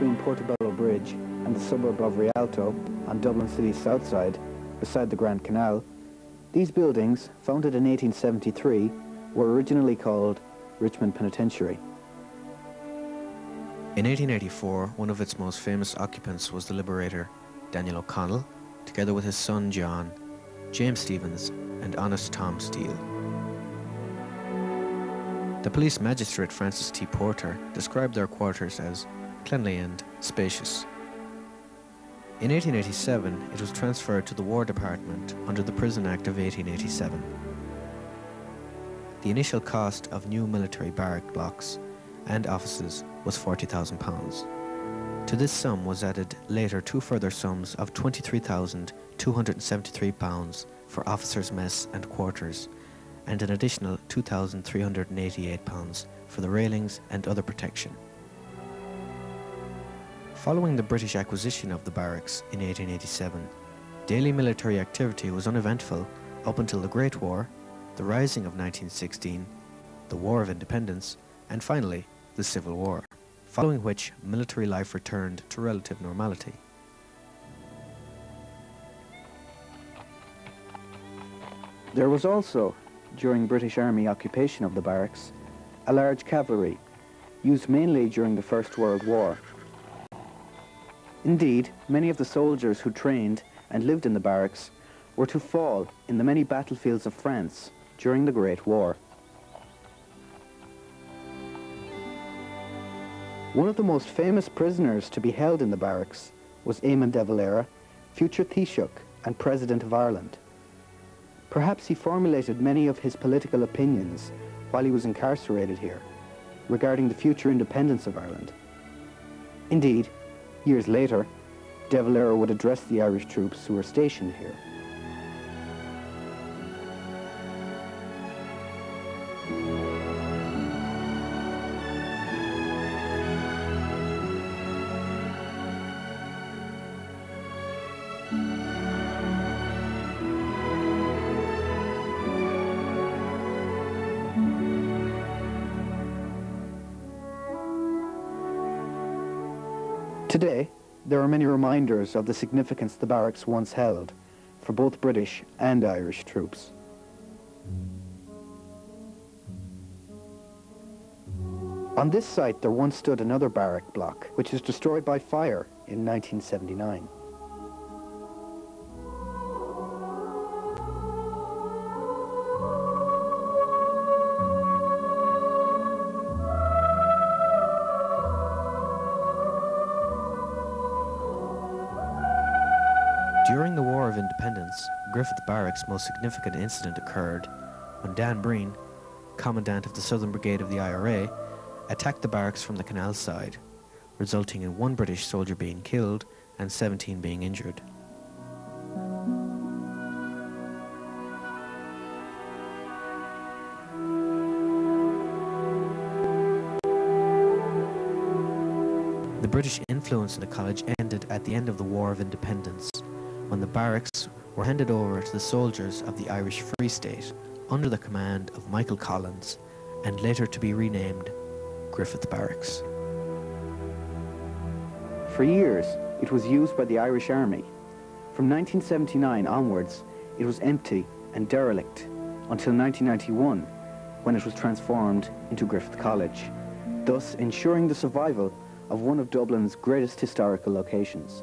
between Portobello Bridge and the suburb of Rialto on Dublin City's south side, beside the Grand Canal, these buildings, founded in 1873, were originally called Richmond Penitentiary. In 1884, one of its most famous occupants was the liberator Daniel O'Connell, together with his son John, James Stephens, and honest Tom Steele. The police magistrate Francis T. Porter described their quarters as cleanly and spacious. In 1887, it was transferred to the War Department under the Prison Act of 1887. The initial cost of new military barrack blocks and offices was £40,000. To this sum was added later two further sums of £23,273 for officers' mess and quarters, and an additional £2,388 for the railings and other protection. Following the British acquisition of the barracks in 1887, daily military activity was uneventful up until the Great War, the Rising of 1916, the War of Independence, and finally, the Civil War, following which military life returned to relative normality. There was also, during British Army occupation of the barracks, a large cavalry, used mainly during the First World War. Indeed, many of the soldiers who trained and lived in the barracks were to fall in the many battlefields of France during the Great War. One of the most famous prisoners to be held in the barracks was Eamon de Valera, future Taoiseach and President of Ireland. Perhaps he formulated many of his political opinions while he was incarcerated here regarding the future independence of Ireland. Indeed, years later, De Valera would address the Irish troops who were stationed here. Today, there are many reminders of the significance the barracks once held for both British and Irish troops. On this site, there once stood another barrack block, which was destroyed by fire in 1979. During the War of Independence, Griffith Barracks' most significant incident occurred when Dan Breen, commandant of the Southern Brigade of the IRA, attacked the barracks from the canal side, resulting in one British soldier being killed and 17 being injured. The British influence in the college ended at the end of the War of Independence, when the barracks were handed over to the soldiers of the Irish Free State under the command of Michael Collins and later to be renamed Griffith Barracks. For years, it was used by the Irish Army. From 1979 onwards, it was empty and derelict until 1991, when it was transformed into Griffith College, thus ensuring the survival of one of Dublin's greatest historical locations.